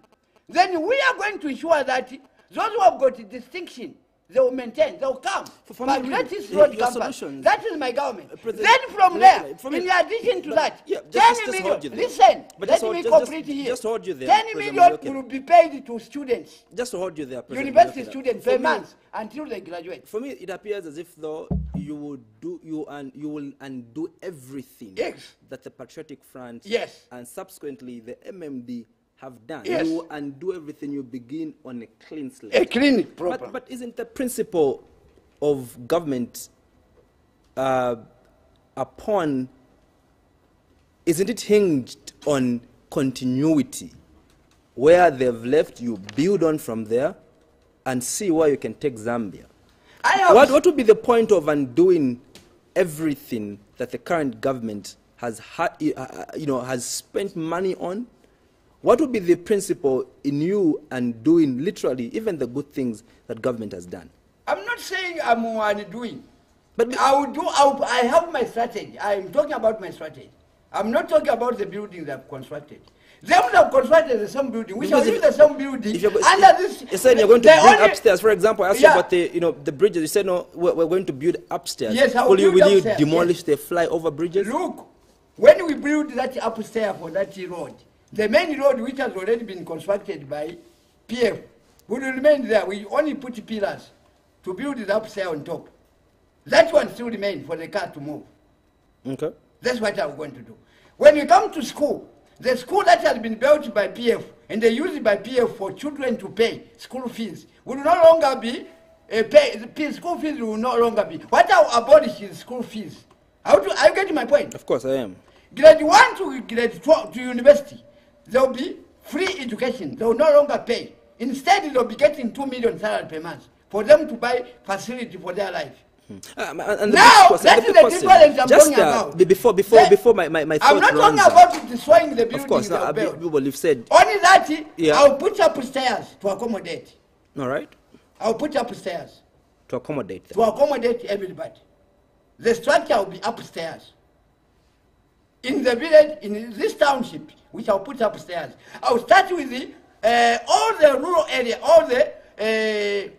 Then we are going to ensure that those who have got distinction, they will maintain, they will come. For- But me, that is road campus. That is my government. Uh, then from there, me- in addition to but- that, yeah, just- 10 just- just million, hold you there. listen, But let just hold- me complete just- here. just hold you there, 10 President will be paid to students, Just hold you there, President university students For per month until they graduate. For me, it appears as if though you will do you and you will undo everything Yes. that the Patriotic Front Yes. and subsequently the MMD have done. Yes. You undo everything. You begin on a clean slate. A clinic proper. But, but isn't the principle of government uh, upon, isn't it hinged on continuity? Where they've left, you build on from there and see where you can take Zambia. What, what would be the point of undoing everything that the current government has, ha- uh, uh, you know, has spent money on? What would be the principle in you and doing literally even the good things that government has done? I'm not saying I'm doing. But- I will do. I, will, I have my strategy. I'm talking about my strategy. I'm not talking about the buildings I've constructed. They that have constructed the same building. We shall use the same building If you're, under this. you said you're going to build only- upstairs. For example, I asked Yeah. you about the, you know, the bridges. You said no, we're, we're going to build upstairs. Yes, I will will you, will you upstairs, demolish the flyover bridges? Look, when we build that upstairs for that road, the main road which has already been constructed by PF will remain there. We only put pillars to build it upstairs on top. That one still remains for the car to move. Okay. That's what I'm going to do. When we come to school, the school that has been built by PF and they use it by PF for children to pay school fees will no longer be a pay. The school fees will no longer be. What I abolish is school fees. How do are you getting my point? Of course, I am. Grade one to grade 12 to university, there will be free education. They will no longer pay. Instead, they'll be getting two million salary per month for them to buy facility for their life. Um, and the Now, question- that the is the question, difference I'm just, talking uh, about. Before, before, The- before my, my, my I'm not talking runs out. about destroying the buildings Of course, they now, have built. people have said, Only that, Yeah. I'll put up stairs to accommodate. all right, I'll put up stairs to accommodate them. to accommodate everybody. The structure will be upstairs. In the village, in this township, which I'll put upstairs, I'll start with the, uh, all the rural area, all the uh,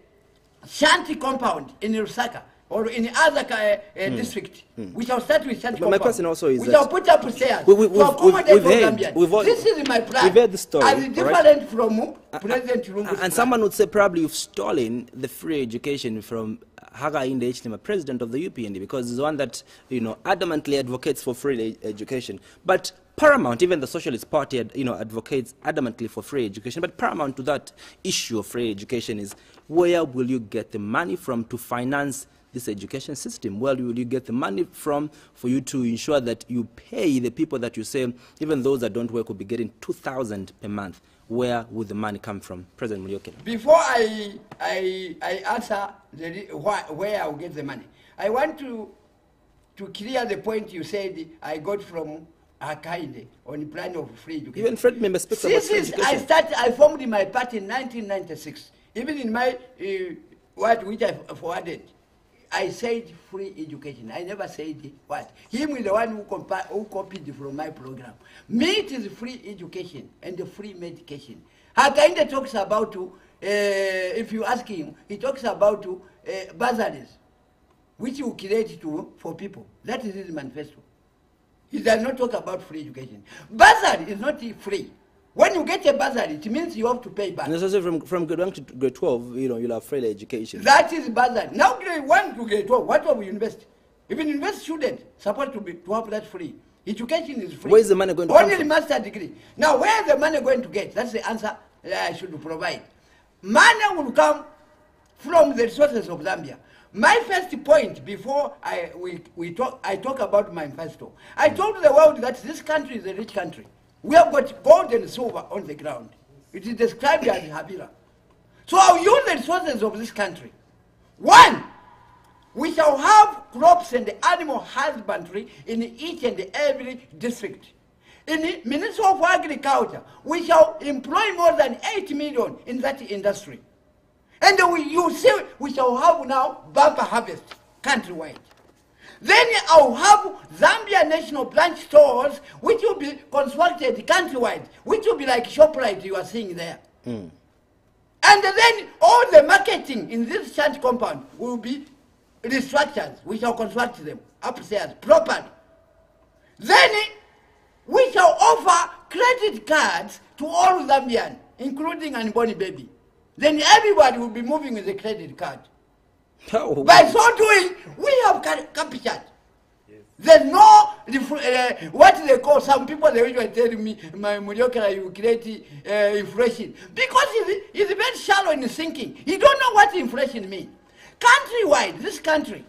shanty compound in Lusaka or in other uh, uh, district, which I'll start with shanty Hmm. My compound. question also is which I'll put upstairs We- we- to we've- accommodate we've- heard- we've all- this is my plan. we've heard the story, And all right? different from President Lungu's And plan. someone would say probably you've stolen the free education from Hakainde Hichilema, president of the UPND, because he's the one that you know adamantly advocates for free education. But paramount, even the Socialist Party, you know, advocates adamantly for free education. But paramount to that issue of free education is where will you get the money from to finance this education system? Where will you get the money from for you to ensure that you pay the people that you say, even those that don't work, will be getting 2,000 per month? Where would the money come from? President Mulyokela. Before I, I, I answer the, re- where I'll get the money, I want to, to clear the point you said I got from Hakainde on the plan of free education. Even Fred M'membe speaks about Since free is- I started, I formed my party in 1996. Even in my uh, what which I forwarded, I said free education. I never said what. Him is the one who, compa- who copied from my program. Me, it is free education and the free medication. Hakainde talks about, uh, if you ask him, he talks about uh, bursaries, which you create to, for people. That is his manifesto. He does not talk about free education. Bursary is not free. When you get a bursary, it means you have to pay back. And especially from, from grade 1 to grade 12, you know, you'll have free education. That is bursary. Now grade 1 to grade 12, what of university? Even university student supposed to be to have that free. Education is free. Where is the money going to Only come from? master degree. Now where is the money going to get? That's the answer that I should provide. Money will come from the resources of Zambia. My first point before I, we, we talk, I talk about my manifesto, I told the world that this country is a rich country. We have got gold and silver on the ground. It is described as Habira. So I'll use the resources of this country. One, we shall have crops and animal husbandry in each and every district. In the Ministry of Agriculture, we shall employ more than 8 million in that industry. And we, you see, we shall have now bumper harvest countrywide. Then I'll have Zambia National Branch stores, which will be constructed countrywide, which will be like ShopRite you are seeing there. Hmm. And then all the marketing in this church compound will be restructured. We shall construct them upstairs properly. Then we shall offer credit cards to all Zambians, including unborn baby. Then everybody will be moving with a credit card. Oh, By so doing, we have ca- captured. There's no uh, what they call some people they usually tell me my Mulyokela you create uh, inflation because he's, he's very shallow in thinking. He don't know what inflation means. Countrywide, this country,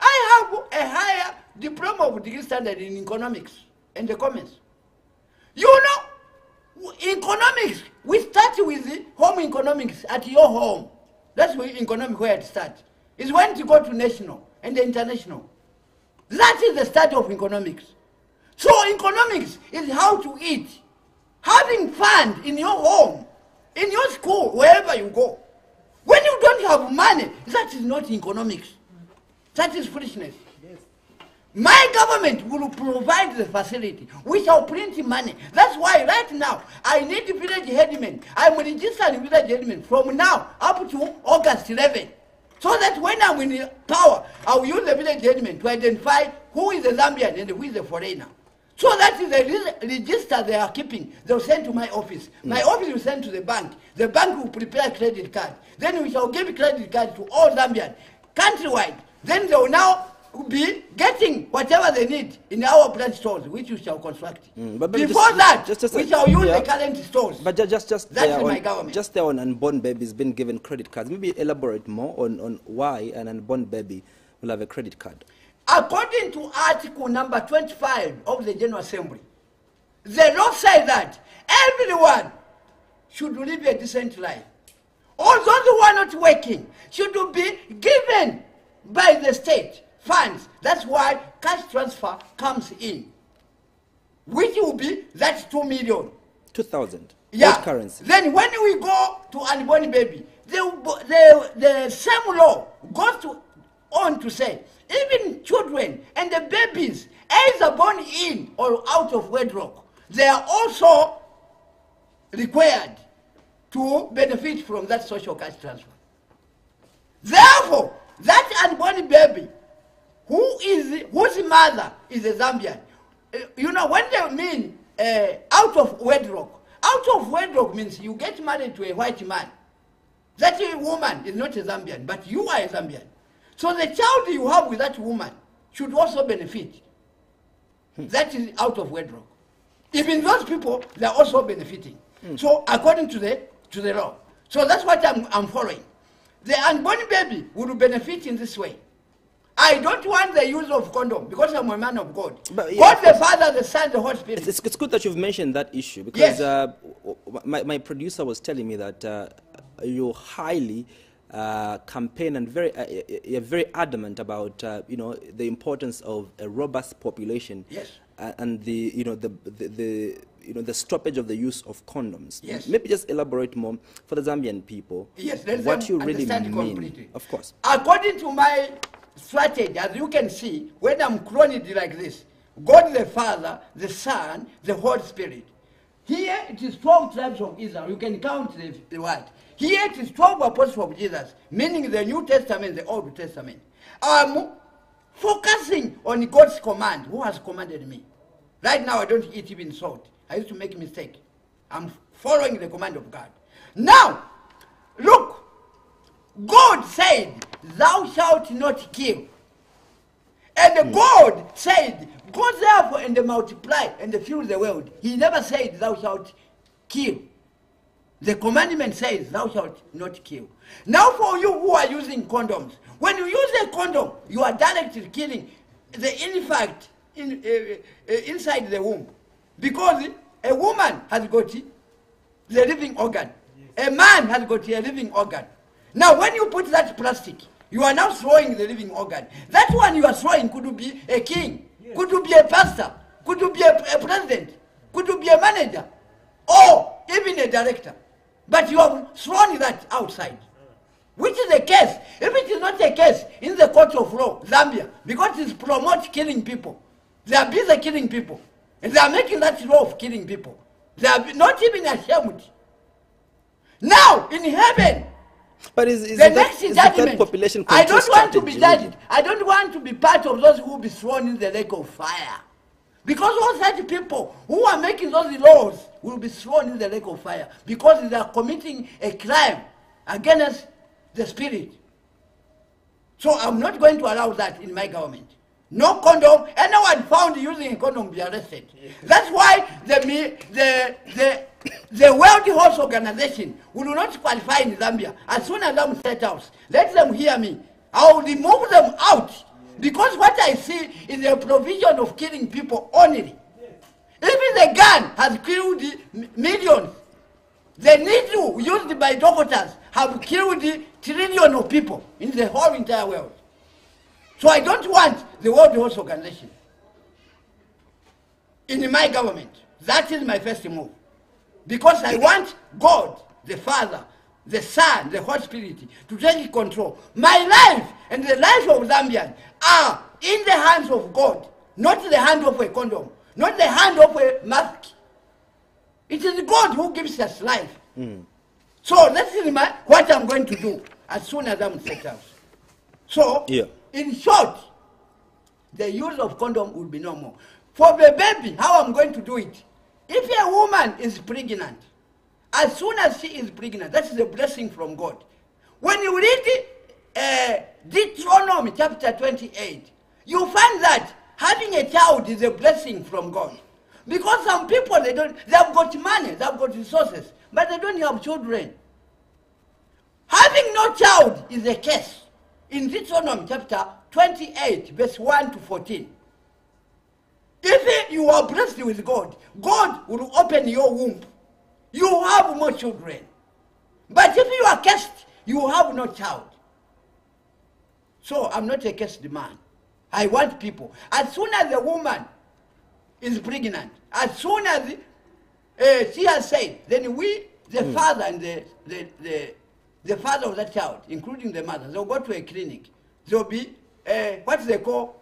I have a higher diploma of degree standard in economics and the commerce. You know, w- economics, we start with the home economics at your home. That's where economic where it starts. It's when to go to national and international. That is the start of economics. So economics is how to eat, having fun in your home, in your school, wherever you go. When you don't have money, that is not economics. That is foolishness. My government will provide the facility. We shall print money. That's why right now I need village headmen. I'm registering village headmen from now up to August 11. So that when I'm in power, I'll use the village headmen to identify who is a Zambian and who is a foreigner. So that is the register they are keeping. They'll send to my office. Hmm. My office will send to the bank. The bank will prepare credit card. Then we shall give credit card to all Zambians countrywide. Then they will now be getting whatever they need in our plant stores, which we shall construct. Mm, but- Before just- that, just- just- we shall use yeah. the current stores. But ju- just, just That's my on, government. just there on unborn babies being given credit cards. Maybe elaborate more on, on why an unborn baby will have a credit card. According to Article number 25 of the General Assembly, the law says that everyone should live a decent life. All those who are not working should be given by the state funds. That's why cash transfer comes in, which will be that's 2 million. 2,000. Yeah. What currency? Then when we go to unborn baby, the, the, the same law goes to, on to say, even children and the babies, either born in or out of wedlock, they are also required to benefit from that social cash transfer. Therefore, that unborn baby, who is whose mother is a Zambian, uh, you know when they mean uh, out of wedlock, out of wedlock means you get married to a white man. That woman is not a Zambian, but you are a Zambian. So the child you have with that woman should also benefit. That is out of wedlock. Even those people, they are also benefiting. So according to the to the law. So that's what I'm, I'm following. The unborn baby will benefit in this way. I don't want the use of condom because I'm a man of God. But, yeah, God the Father, the Son, the Holy Spirit. It's, it's, good that you've mentioned that issue because Yes. uh, my, my producer was telling me that uh, you're highly uh, campaign and very uh, you're very adamant about uh, you know the importance of a robust population Yes. uh, and the you know the, the, the you know the stoppage of the use of condoms. Yes. Maybe just elaborate more for the Zambian people. Yes, what you really mean. completely. Of course. According to my strategy, as you can see, when I'm cloned like this, God the Father, the Son, the Holy Spirit. Here it is 12 tribes of Israel. You can count the, the word. Here it is 12 apostles of Jesus, meaning the New Testament, the Old Testament. I'm focusing on God's command. Who has commanded me? Right now, I don't eat even salt. I used to make mistake. I'm following the command of God. Now, look, God said, Thou shalt not kill. And God said, Go therefore and multiply and fill the world. He never said, Thou shalt kill. The commandment says, Thou shalt not kill. Now, for you who are using condoms, when you use a condom, you are directly killing the infant in, uh, uh, inside the womb. Because a woman has got the living organ, a man has got a living organ. Now, when you put that plastic, you are now throwing the living organ. That one you are throwing could be a king, could be a pastor, could be a, a president, could be a manager, or even a director. But you have thrown that outside. Which is the case. If it is not a case in the court of law, Zambia, because it promotes killing people, they are busy killing people. And they are making that law of killing people. They are not even ashamed. Now, in heaven, But is, is the it that, next is judgment, population I don't want to be judged. I don't want to be part of those who will be thrown in the lake of fire. Because all such people who are making those laws will be thrown in the lake of fire because they are committing a crime against the spirit. So I'm not going to allow that in my government. No condom. Anyone found using a condom be arrested. That's why the the the the World Health Organization will not qualify in Zambia. As soon as I'm set out, let them hear me. I will remove them out because what I see is a provision of killing people only. Even the gun has killed millions. The needle used by doctors have killed trillion of people in the whole entire world. So I don't want the World Health Organization in my government. That is my first move. Because I want God, the Father, the Son, the Holy Spirit to take control. My life and the life of Zambians are in the hands of God, not the hand of a condom, not the hand of a mask. It is God who gives us life. Hmm. So this is my, what I'm going to do as soon as I'm set out. So, Yeah. in short, the use of condom will be no more. For the baby, how I'm going to do it? If a woman is pregnant, as soon as she is pregnant, that is a blessing from God. When you read uh, Deuteronomy chapter 28, you find that having a child is a blessing from God. Because some people, they don't, they have got money, they have got resources, but they don't have children. Having no child is a curse. In Deuteronomy chapter 28, verse 1 to 14. If you are blessed with God, God will open your womb. You have more children. But if you are cursed, you have no child. So I'm not a cursed man. I want people. As soon as a woman is pregnant, as soon as uh, she has said, then we, the father and the, the, the, the father of that child, including the mother, they'll go to a clinic. They'll be, uh, what they call,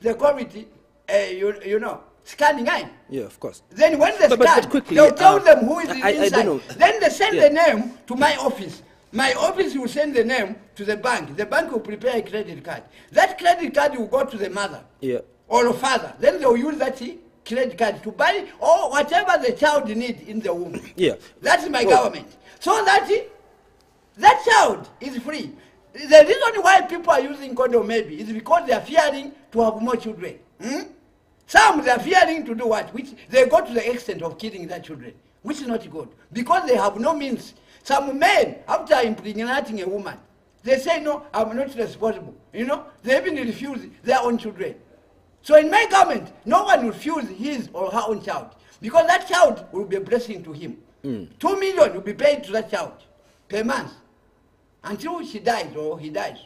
they call it, uh, you, you know, scanning eye. Yeah, of course. Then when they But- scan, but quickly, they'll tell uh, them who is I- I don't inside. know. Then they send Yeah. the name to my office. My office will send the name to the bank. The bank will prepare a credit card. That credit card will go to the mother Yeah. or the father. Then they'll use that credit card to buy or whatever the child needs in the womb. Yeah. That's my Well- government. So that that child is free. The reason why people are using condom maybe is because they are fearing to have more children. Hmm? Some they are fearing to do what? Which they go to the extent of killing their children, which is not good because they have no means. Some men, after impregnating a woman, they say, No, I'm not responsible. You know, they even refuse their own children. So in my government, no one will refuse his or her own child because that child will be a blessing to him. Two million will be paid to that child per month until she dies or he dies.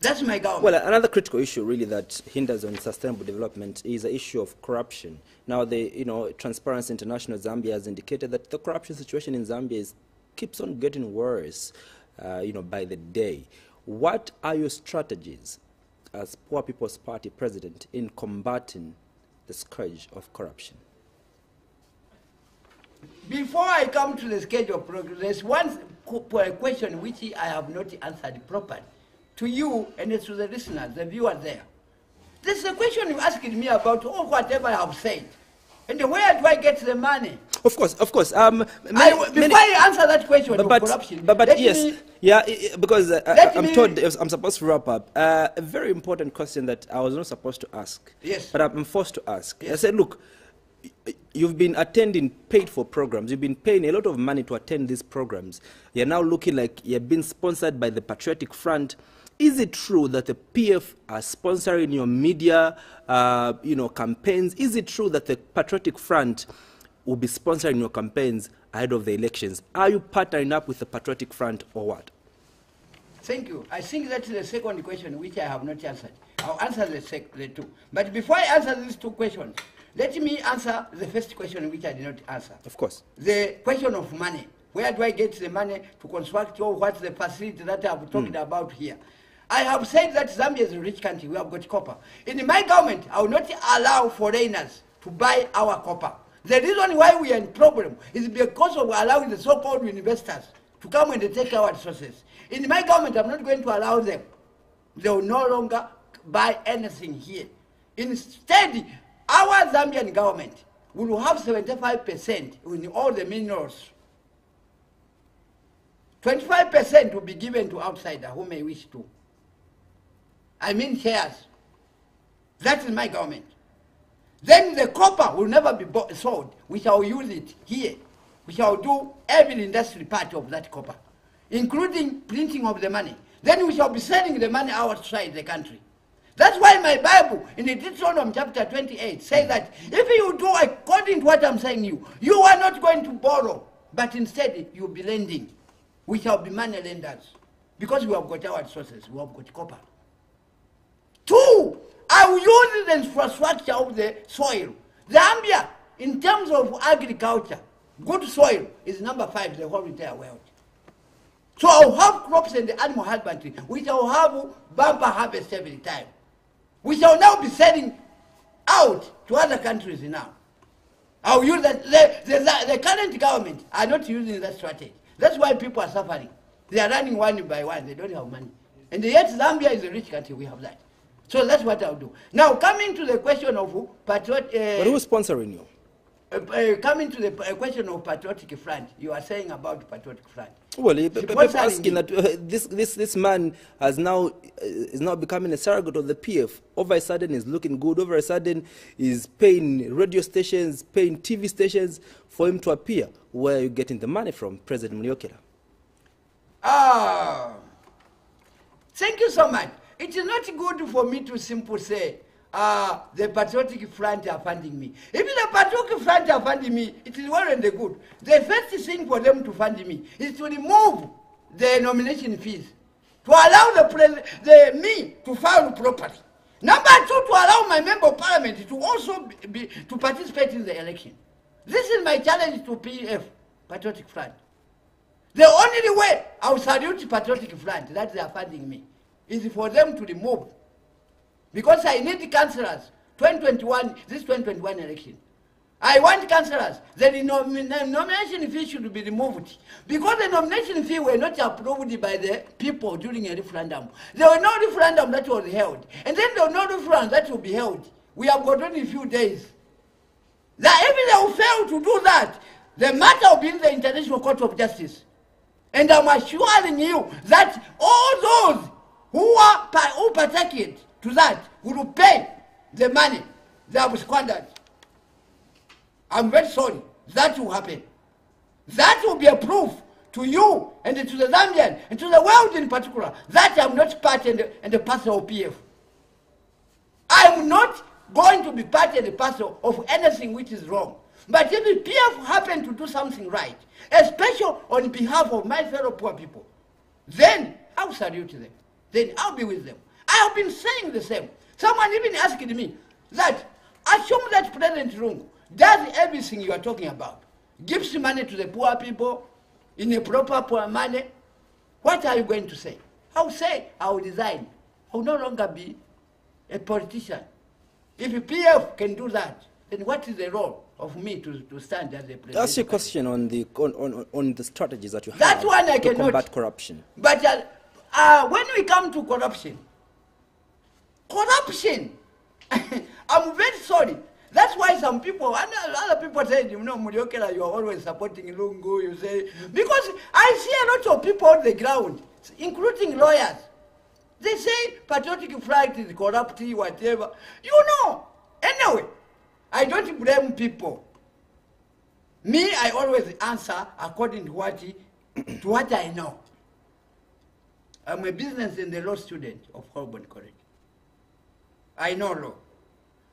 That's my government. Well, another critical issue really that hinders on sustainable development is the issue of corruption. Now, the you know Transparency International Zambia has indicated that the corruption situation in Zambia is, keeps on getting worse, uh, you know, by the day. What are your strategies as Poor People's Party president in combating the scourge of corruption? Before I come to the schedule of progress, one qu- a question which I have not answered properly to you and to the listeners, the viewers there. This is a question you asked me about oh, whatever I have said. And where do I get the money? Of course, of course. Um, I, before many- I answer that question but, but, corruption, but, but yes, me- yeah, i- i- because uh, I'm me- told I'm supposed to wrap up. Uh, a very important question that I was not supposed to ask. Yes. But I'm forced to ask. I said, look, you've been attending paid for programs. You've been paying a lot of money to attend these programs. You're now looking like you're being sponsored by the Patriotic Front. Is it true that the PF are sponsoring your media, uh, you know, campaigns? Is it true that the Patriotic Front will be sponsoring your campaigns ahead of the elections? Are you partnering up with the Patriotic Front or what? Thank you. I think that's the second question which I have not answered. I'll answer the, the two. But before I answer these two questions, let me answer the first question which I did not answer. Of course. The question of money. Where do I get the money to construct or what's the facility that I've talked hmm. about here? I have said that Zambia is a rich country. We have got copper. In my government, I will not allow foreigners to buy our copper. The reason why we are in problem is because of allowing the so-called investors to come and take our resources. In my government, I'm not going to allow them. They will no longer buy anything here. Instead, our Zambian government will have 75% in all the minerals. 25% will be given to outsider who may wish to. I mean shares. That is my government. Then the copper will never be bought, sold. We shall use it here. We shall do every industry part of that copper, including printing of the money. Then we shall be selling the money outside the country. That's why my Bible in Deuteronomy chapter 28 says that if you do according to what I'm saying you, you are not going to borrow, but instead you'll be lending. We shall be money lenders because we have got our resources, we have got copper. Two, I will use the infrastructure of the soil. Zambia, in terms of agriculture, good soil is number five the whole entire world. So I'll have crops and the animal husbandry. which I'll have bumper harvest every time. We shall now be selling out to other countries now. I'll use that. The, the, the current government are not using that strategy. That's why people are suffering. They are running one by one. They don't have money. And yet Zambia is a rich country. We have that. So that's what I'll do. Now, coming to the question of patriot, But uh, who's sponsoring you? Uh, uh, coming to the uh, question of patriotic front, you are saying about patriotic front. Well, pe- pe- people asking that uh, this, this, this man has now uh, is now becoming a surrogate of the PF. Over a sudden, he's looking good. Over a sudden, he's paying radio stations, paying TV stations for him to appear. Where are you getting the money from, President Mulyokela? Ah, thank you so much. It is not good for me to simply say, uh, the patriotic front are funding me. If the patriotic front are funding me, it is well and good. The first thing for them to fund me is to remove the nomination fees, to allow the, the me to file properly. Number two, to allow my member of parliament to also be, be, to participate in the election. This is my challenge to PF, Patriotic Front. The only way I will salute the Patriotic Front that they are funding me is for them to remove. Because I need the councillors. 2021, this 2021 election. I want councillors. The nomination fee should be removed. Because the nomination fee were not approved by the people during a referendum. There was no referendum that was held. And then there was no referendum that will be held. We have got only a few days. That if they fail to do that, the matter will be in the International Court of Justice. And I'm assuring you that all those who are who partaked to that who will pay the money they have squandered. I'm very sorry. That will happen. That will be a proof to you and to the Zambian and to the world in particular that I'm not part and, a parcel of PF. I'm not going to be part and parcel of anything which is wrong. But if the PF happen to do something right, especially on behalf of my fellow poor people, then I'll salute them. Then I'll be with them. I have been saying the same. Someone even asked me that assume that President Lungu does everything you are talking about, gives money to the poor people in a proper poor money. What are you going to say? I'll say I will resign. I will no longer be a politician. If PF can do that, then what is the role of me to, to stand as a president? That's your question on the on, on, on the strategies that you have That one I to cannot- combat corruption. But uh, uh, when we come to corruption, corruption, (laughs) I'm very sorry. That's why some people, and other people say, you know, Mulyokela, you are always supporting Lungu, you say, because I see a lot of people on the ground, including lawyers. They say patriotic flight is corrupt, whatever. You know, anyway, I don't blame people. Me, I always answer according to what, to what I know. I'm a business and the law student of Holborn College. I know law.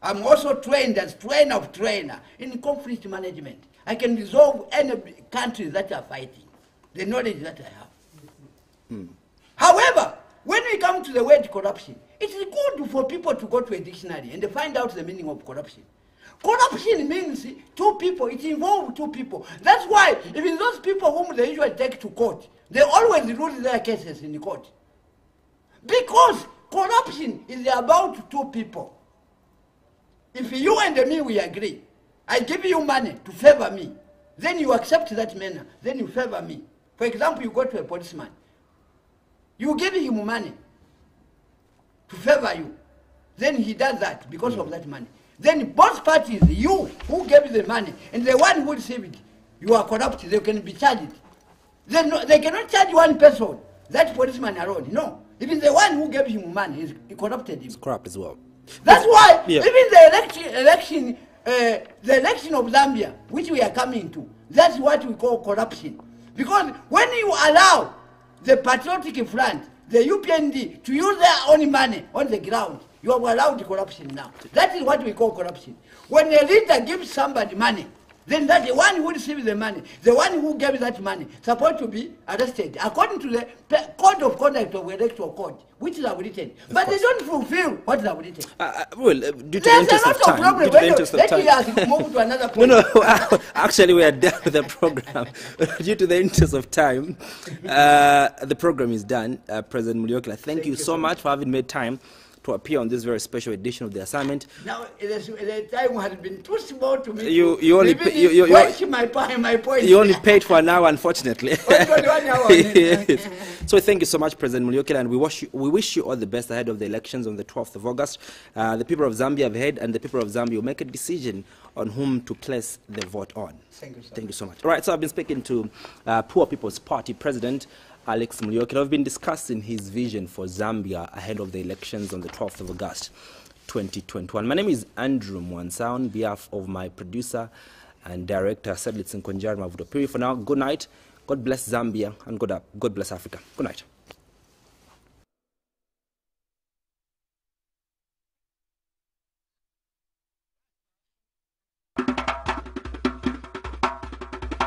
I'm also trained as trainer of trainer in conflict management. I can resolve any countries that are fighting. The knowledge that I have. Hmm. However, when we come to the word corruption, it is good for people to go to a dictionary and find out the meaning of corruption. Corruption means two people, it involves two people. That's why even those people whom they usually take to court, they always lose their cases in the court. Because corruption is about two people. If you and me we agree, I give you money to favor me, then you accept that manner, then you favor me. For example, you go to a policeman, you give him money to favor you, then he does that because of that money. Then both parties, you who gave the money and the one who received it, you are corrupt, they can be charged. They, no, they cannot charge one person, that policeman alone. No. Even the one who gave him money is he corrupted him. It's corrupt as well. That's why Yeah. even the election, election, uh, the election of Zambia, which we are coming to, that's what we call corruption. Because when you allow the patriotic front, the UPND, to use their own money on the ground, you have allowed corruption now. That is what we call corruption. When a leader gives somebody money then that the one who received the money, the one who gave that money, supposed to be arrested according to the code of conduct of electoral code, which is written. But they don't fulfill what is written. Uh, uh, well, uh, due to the There's a interest lot of time, problem. due to the Let, interest of time. me move to another (laughs) No, point. no. (laughs) Actually, we are done with the program. (laughs) Due to the interest of time, uh, the program is done. Uh, President Mulyokela, thank, you so much for having made time to appear on this very special edition of the assignment. Now, the time has been too small to me. You- you only pay- you- you- you- my, my point. You only paid for an hour, unfortunately. (laughs) (laughs) Only one hour. Yes. So thank you so much, President Mulyokela, and we wish, you, we wish you all the best ahead of the elections on the 12th of August. Uh, the people of Zambia have heard, and the people of Zambia will make a decision on whom to place the vote on. Thank you so Thank you so much. All right, so I've been speaking to uh, Poor People's Party President Alex Mulyokela. I've been discussing his vision for Zambia ahead of the elections on the 12th of August 2021. My name is Andrew Mwansa on behalf of my producer and director, Sedlitz Nkonjari Mavudopiri. For now, good night. God bless Zambia and God, God bless Africa. Good night.